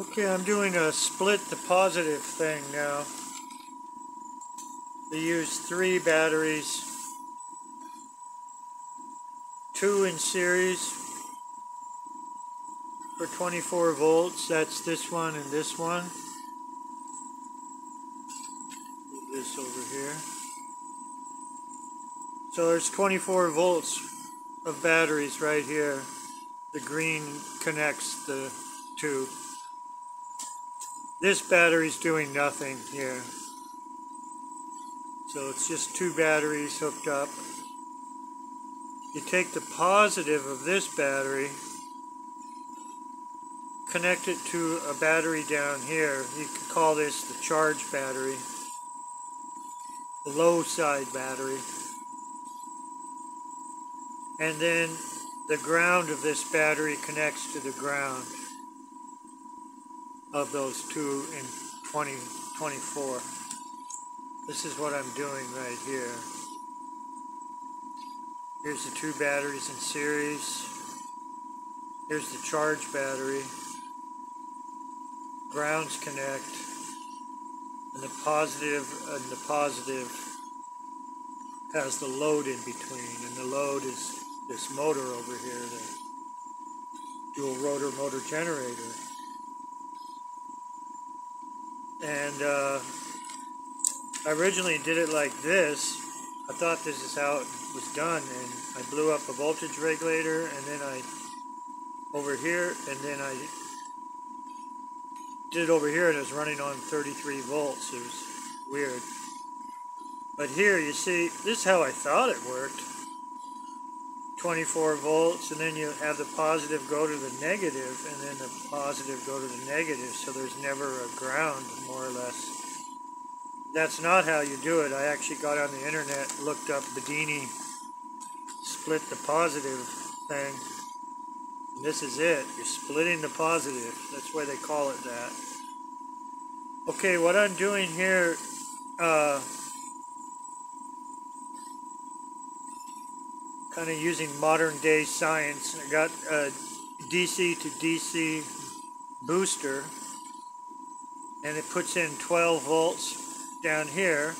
Okay, I'm doing a split the positive thing now. They use three batteries, two in series for 24 volts. That's this one and this one. Move this over here. So there's 24 volts of batteries right here. The green connects the two. This battery's doing nothing here. So it's just two batteries hooked up. You take the positive of this battery, connect it to a battery down here. You could call this the charge battery, the low side battery. And then the ground of this battery connects to the ground of those two in 2024. This is what I'm doing right here. Here's the two batteries in series. Here's the charge battery. Grounds connect. And the positive and the positive has the load in between. And the load is this motor over here, the dual rotor motor generator. And uh, I originally did it like this. I thought this is how it was done, and I blew up a voltage regulator, and then I over here, and then I did it over here, and it was running on 33 volts. It was weird. But here, you see, this is how I thought it worked. 24 volts, and then you have the positive go to the negative, and then the positive go to the negative, so there's never a ground, more or less. That's not how you do it. I actually got on the internet, looked up Bedini, split the positive thing, and this is it. You're splitting the positive. That's why they call it that. Okay, what I'm doing here, uh, kind of using modern day science. I got a DC to DC booster and it puts in 12 volts down here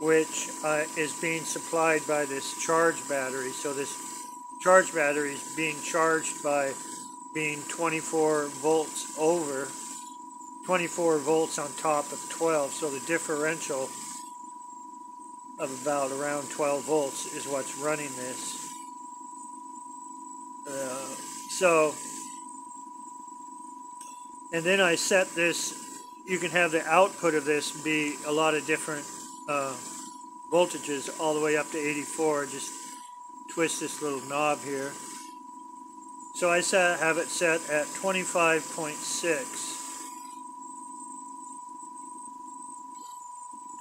which uh, is being supplied by this charge battery. So this charge battery is being charged by being 24 volts over, 24 volts on top of 12. So the differential of about around 12 volts is what's running this. Uh, so, and then I set this, you can have the output of this be a lot of different uh, voltages all the way up to 84. Just twist this little knob here. So I set, have it set at 25.6.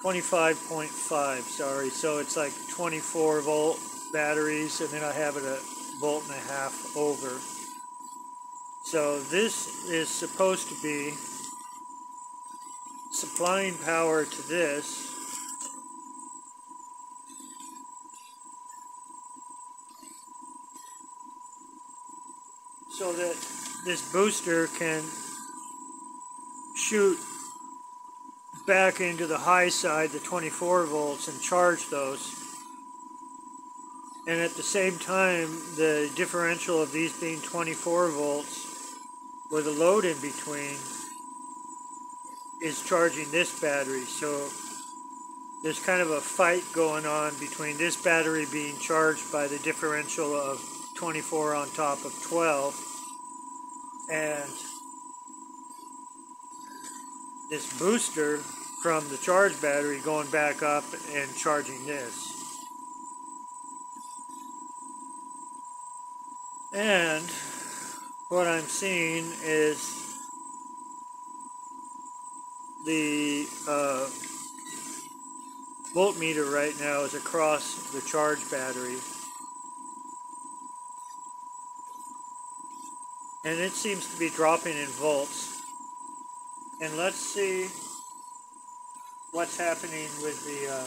25.5, sorry. So it's like 24 volt batteries, and then I have it a volt and a half over. So this is supposed to be supplying power to this. So that this booster can shoot back into the high side, the 24 volts, and charge those. And at the same time, the differential of these being 24 volts with a load in between is charging this battery. So there's kind of a fight going on between this battery being charged by the differential of 24 on top of 12 and this booster from the charge battery going back up and charging this. And what I'm seeing is the uh, voltmeter right now is across the charge battery. And it seems to be dropping in volts. And let's see what's happening with the uh,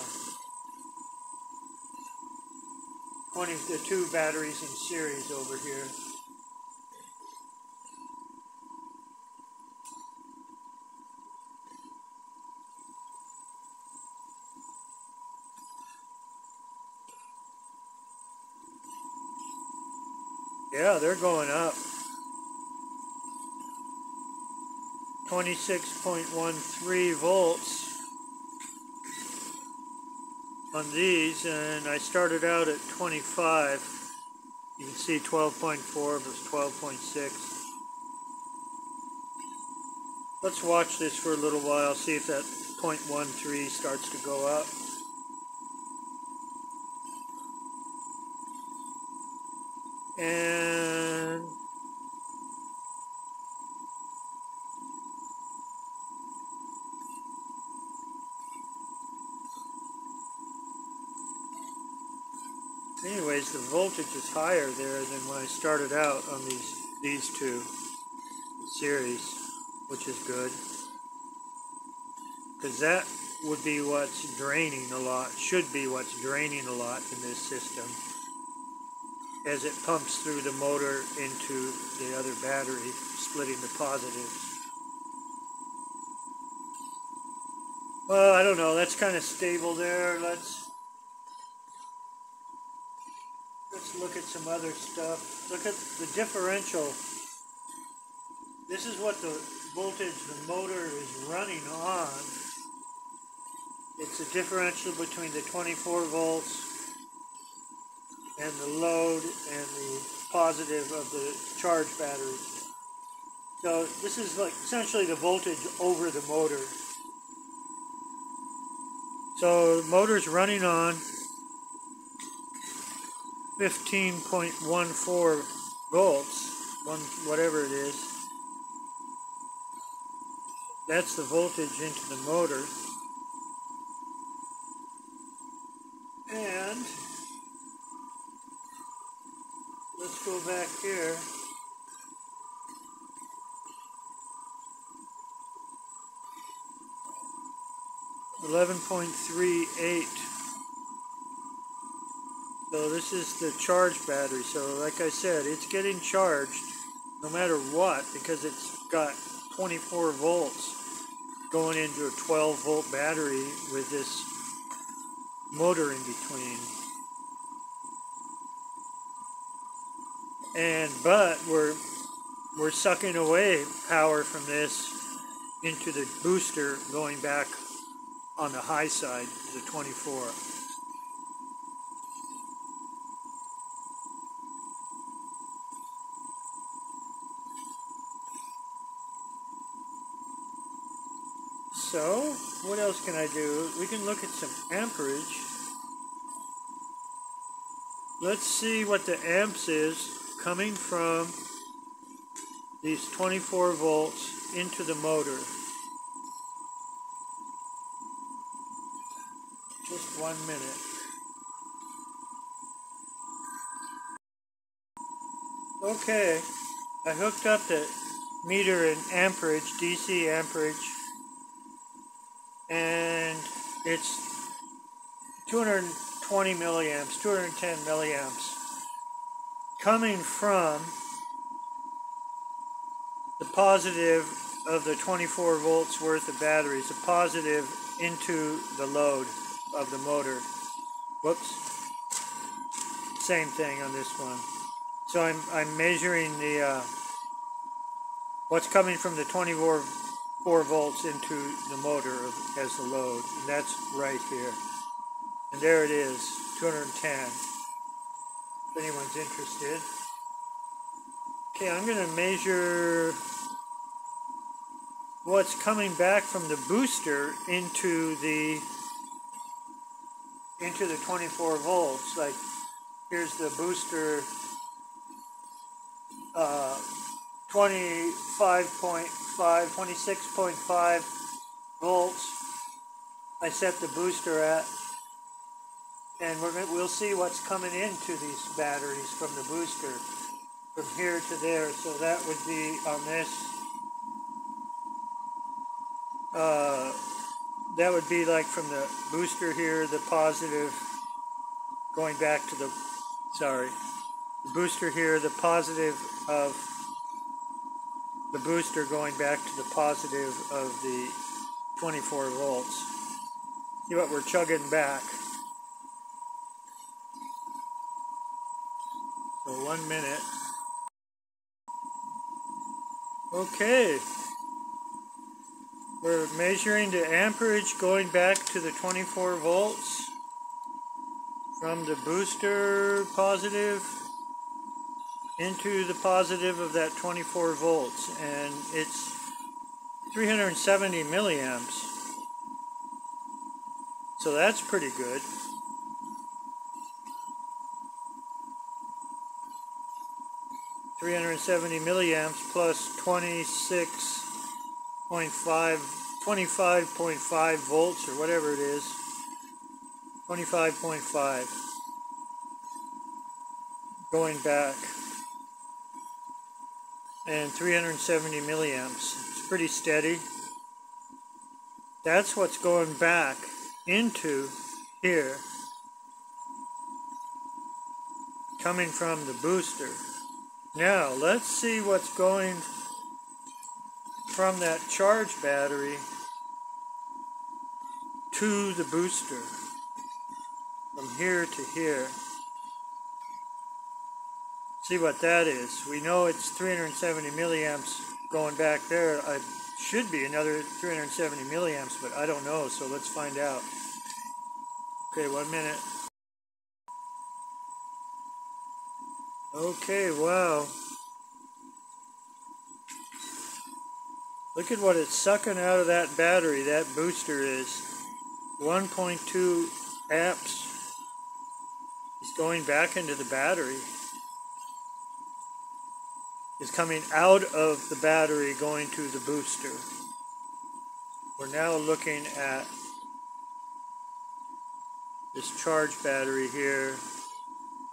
one of the two batteries in series over here. Yeah, they're going up. 26.13 volts on these and I started out at 25 you can see 12.4 versus 12.6 let's watch this for a little while see if that 0.13 starts to go up. And anyways the voltage is higher there than when I started out on these these two series which is good because that would be what's draining a lot should be what's draining a lot in this system as it pumps through the motor into the other battery, splitting the positives. Well, I don't know. That's kind of stable there. Let's let's look at some other stuff. Look at the differential. This is what the voltage the motor is running on. It's a differential between the 24 volts and the load and the positive of the charge battery. So this is like essentially the voltage over the motor. So the motor's running on 15.14 volts, one whatever it is. That's the voltage into the motor. And let's go back here. Eleven point three eight. So this is the charge battery. So like I said, it's getting charged no matter what because it's got 24 volts going into a 12 volt battery with this motor in between. and but we're we're sucking away power from this into the booster going back on the high side to the 24 so what else can I do we can look at some amperage let's see what the amps is coming from these 24 volts into the motor. Just one minute. Okay, I hooked up the meter in amperage, DC amperage, and it's 220 milliamps, 210 milliamps coming from the positive of the 24 volts worth of batteries, the positive into the load of the motor. Whoops. Same thing on this one. So I'm, I'm measuring the uh, what's coming from the 24 4 volts into the motor as the load. And that's right here. And there it is, 210 if anyone's interested. Okay, I'm going to measure what's coming back from the booster into the into the 24 volts. Like here's the booster uh, 25.5, 26.5 volts. I set the booster at and we're gonna, we'll see what's coming into these batteries from the booster from here to there. So that would be on this. Uh, that would be like from the booster here, the positive going back to the, sorry, the booster here, the positive of the booster going back to the positive of the 24 volts. See what we're chugging back. So one minute. Okay. We're measuring the amperage going back to the 24 volts from the booster positive into the positive of that 24 volts and it's 370 milliamps. So that's pretty good. Three hundred seventy milliamps plus twenty six point five 25.5 volts or whatever it is. 25.5 going back and 370 milliamps. It's pretty steady. That's what's going back into here. Coming from the booster. Now let's see what's going from that charge battery to the booster. From here to here. See what that is. We know it's 370 milliamps going back there. I should be another 370 milliamps, but I don't know, so let's find out. Okay, one minute. Okay, wow. Look at what it's sucking out of that battery, that booster is. 1.2 amps is going back into the battery. Is coming out of the battery going to the booster. We're now looking at this charge battery here.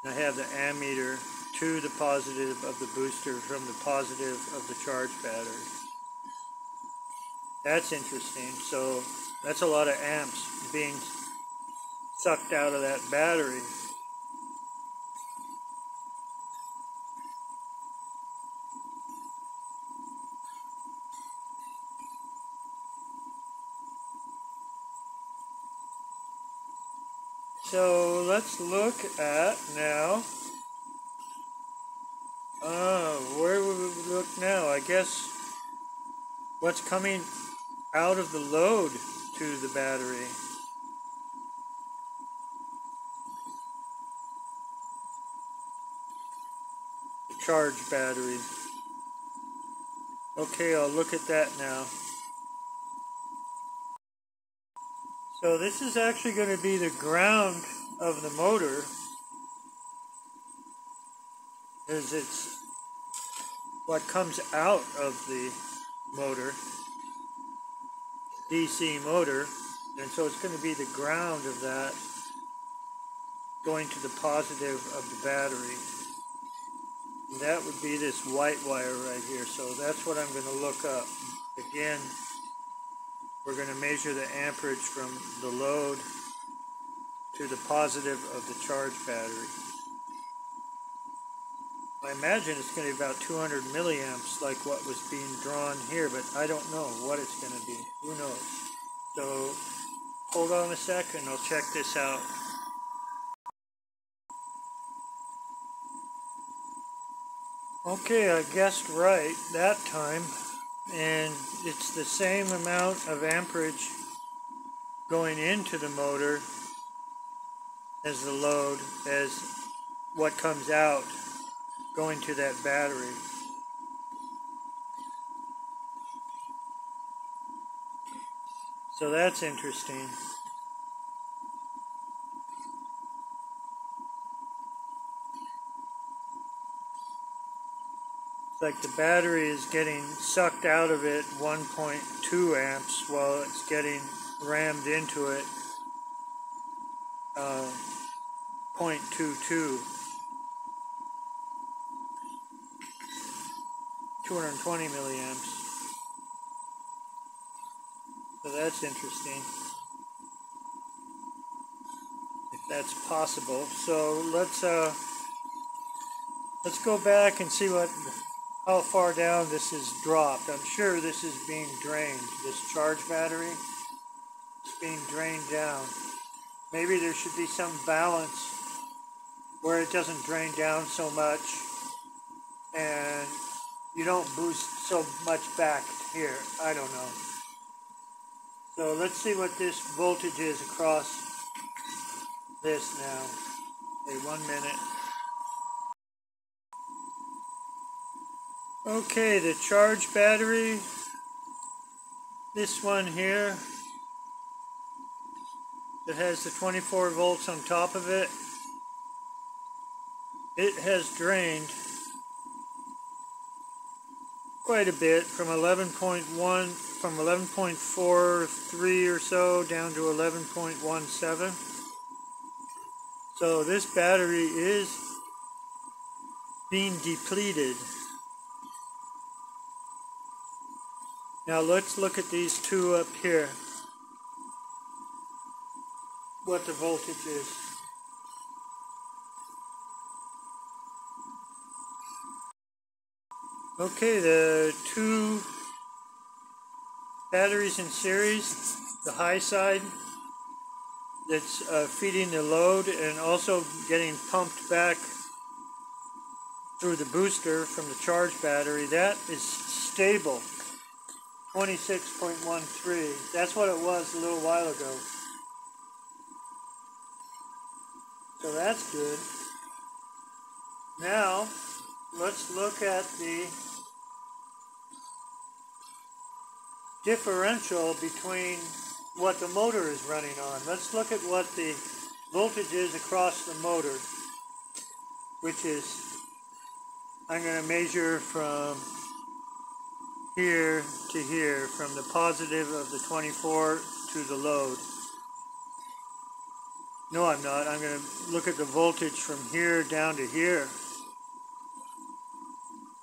I have the ammeter to the positive of the booster from the positive of the charge battery. That's interesting. So that's a lot of amps being sucked out of that battery. So let's look at now. Uh, where would we look now? I guess what's coming out of the load to the battery. The charge battery. Okay, I'll look at that now. So this is actually going to be the ground of the motor is it's what comes out of the motor. DC motor, and so it's going to be the ground of that going to the positive of the battery. And that would be this white wire right here, so that's what I'm going to look up. Again, we're going to measure the amperage from the load to the positive of the charge battery. I imagine it's going to be about 200 milliamps like what was being drawn here, but I don't know what it's going to be. Who knows? So hold on a second, I'll check this out. Okay, I guessed right that time, and it's the same amount of amperage going into the motor as the load as what comes out going to that battery. So that's interesting. It's like the battery is getting sucked out of it 1.2 amps while it's getting rammed into it uh, 0.22. 220 milliamps. So that's interesting. If that's possible. So let's uh, let's go back and see what how far down this is dropped. I'm sure this is being drained. This charge battery is being drained down. Maybe there should be some balance where it doesn't drain down so much and you don't boost so much back here. I don't know. So let's see what this voltage is across this now. Okay, one minute. Okay, the charge battery, this one here, that has the 24 volts on top of it, it has drained quite a bit from 11.1 from 11.43 or so down to 11.17 so this battery is being depleted. Now let's look at these two up here. What the voltage is Okay, the two batteries in series, the high side that's uh, feeding the load and also getting pumped back through the booster from the charge battery, that is stable, 26.13. That's what it was a little while ago. So that's good. Now, let's look at the differential between what the motor is running on. Let's look at what the voltage is across the motor, which is, I'm going to measure from here to here, from the positive of the 24 to the load. No, I'm not. I'm going to look at the voltage from here down to here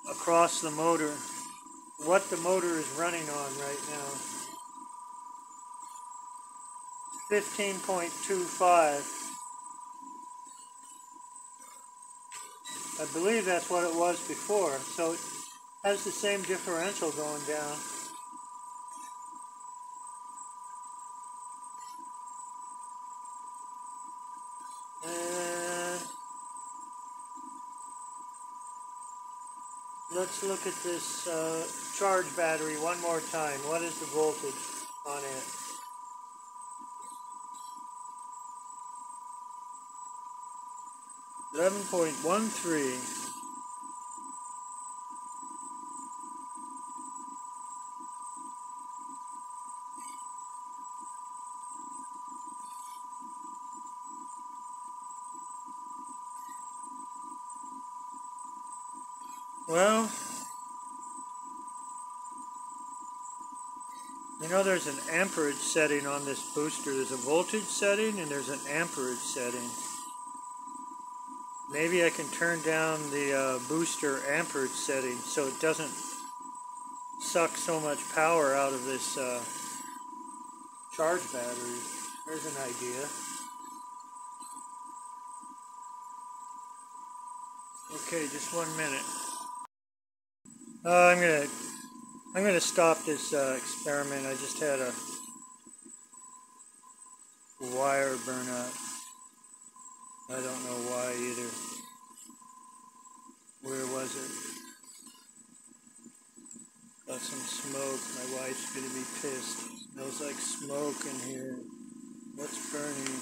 across the motor what the motor is running on right now. 15.25. I believe that's what it was before, so it has the same differential going down. Let's look at this uh, charge battery one more time. What is the voltage on it? Eleven point one three. Well, you know there's an amperage setting on this booster. There's a voltage setting and there's an amperage setting. Maybe I can turn down the uh, booster amperage setting so it doesn't suck so much power out of this uh, charge battery. There's an idea. Okay, just one minute. Uh, I'm gonna I'm gonna stop this uh, experiment. I just had a wire burn up. I don't know why either. Where was it? Got some smoke. My wife's gonna be pissed. Smells like smoke in here. What's burning?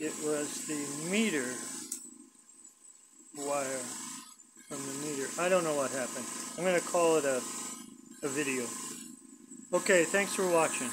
It was the meter wire from the meter. I don't know what happened. I'm going to call it a, a video. Okay, thanks for watching.